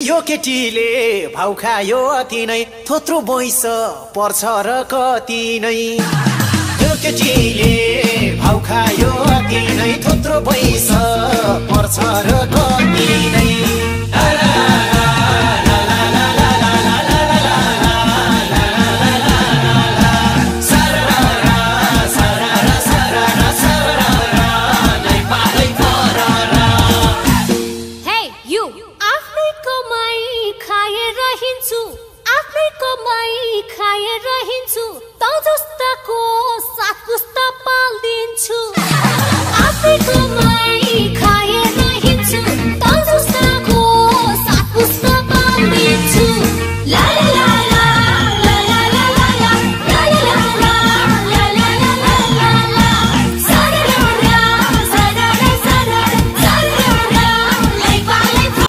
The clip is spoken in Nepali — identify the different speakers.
Speaker 1: यो केटीले भाउ खायो अति नै थोत्रो बैस पर्छ र कति नै। यो केटीले भाउ खायो अति नै थोत्रो बैस
Speaker 2: too.